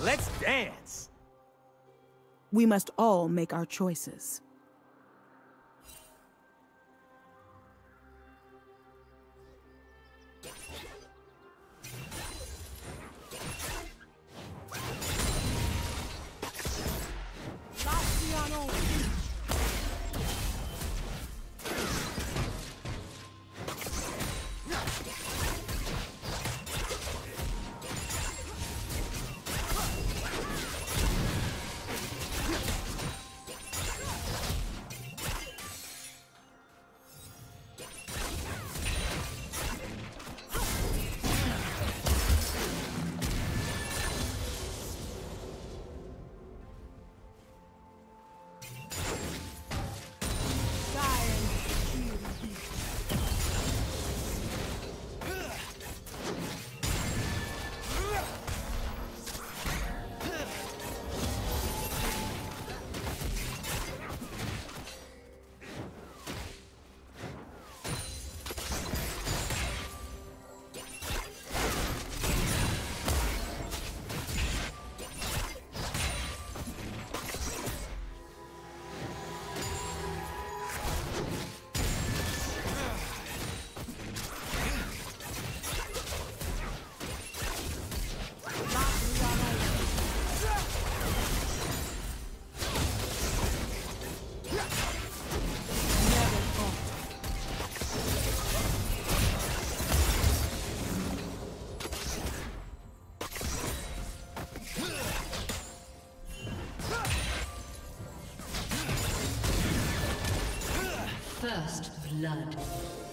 Let's dance! We must all make our choices. First blood.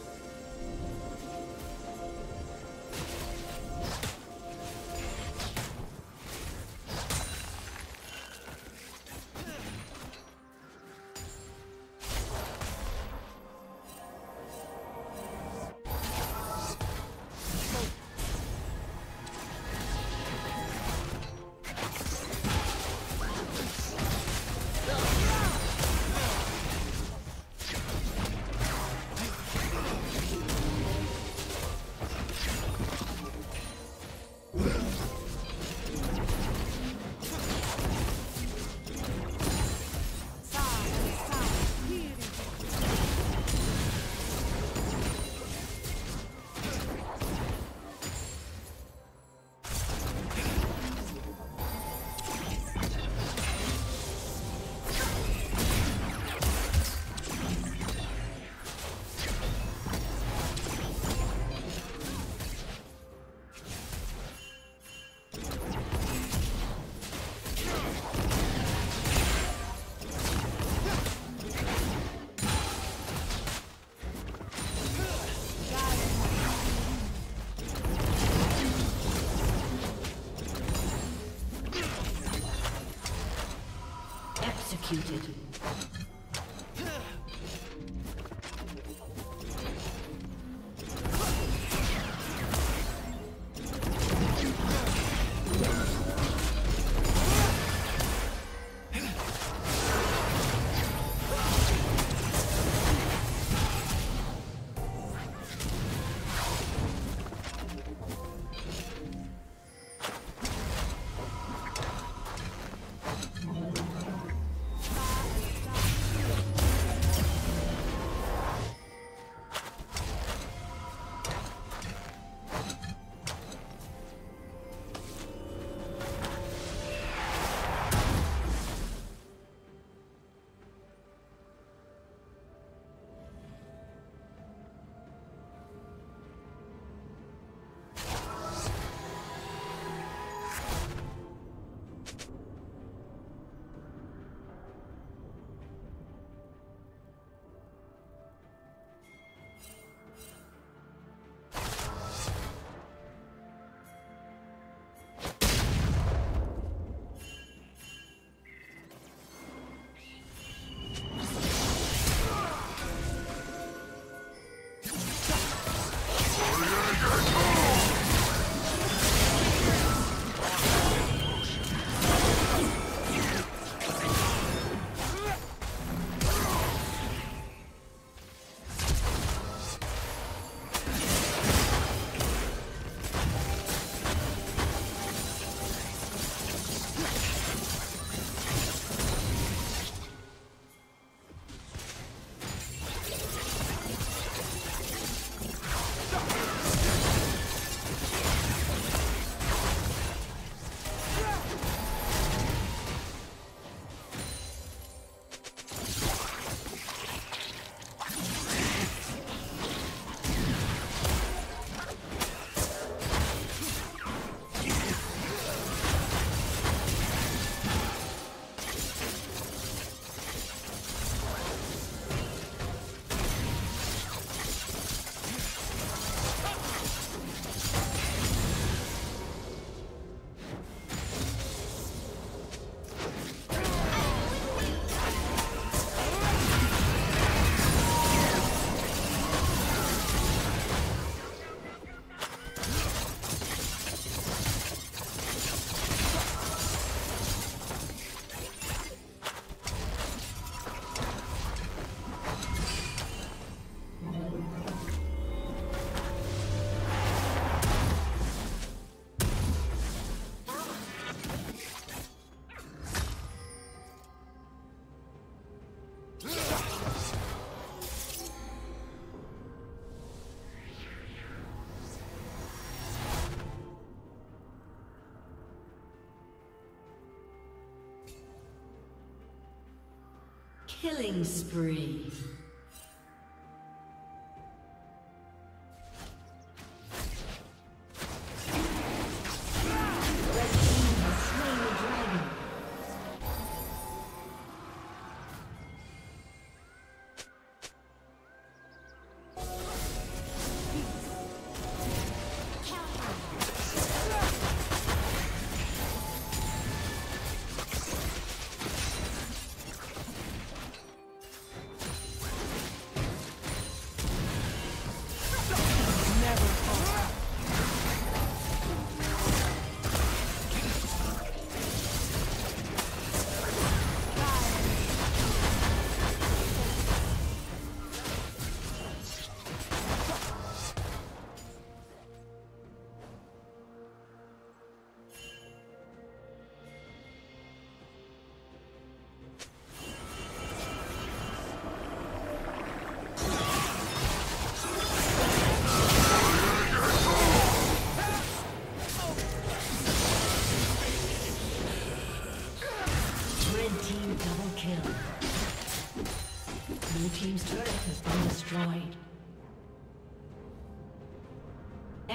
Executed. Killing spree.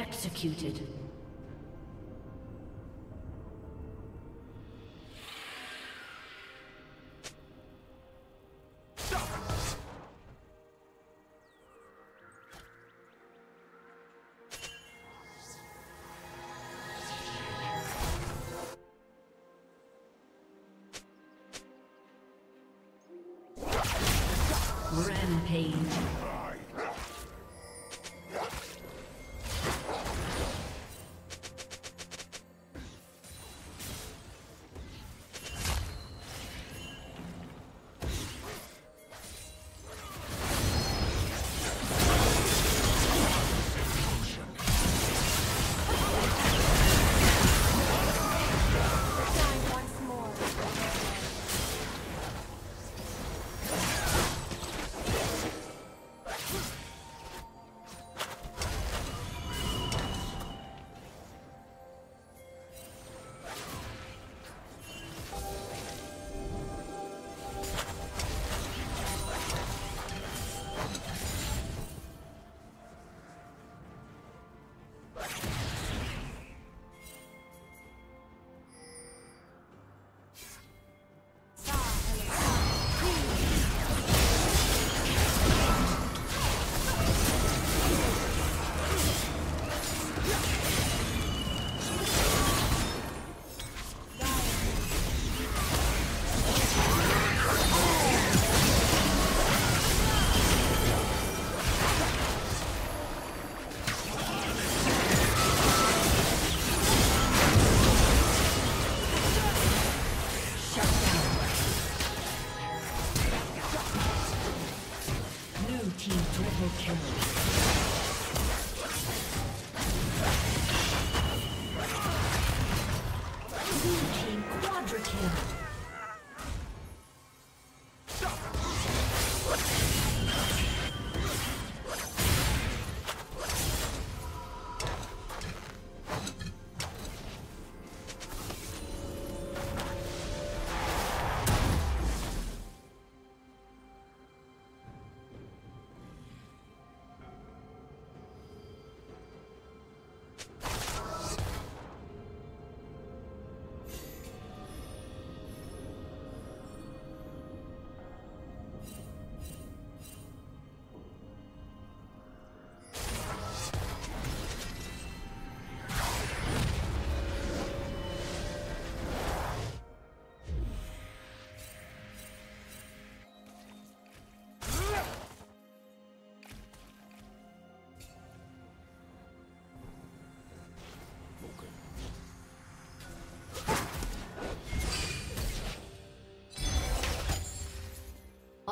Executed.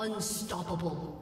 Unstoppable.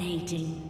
Dominating.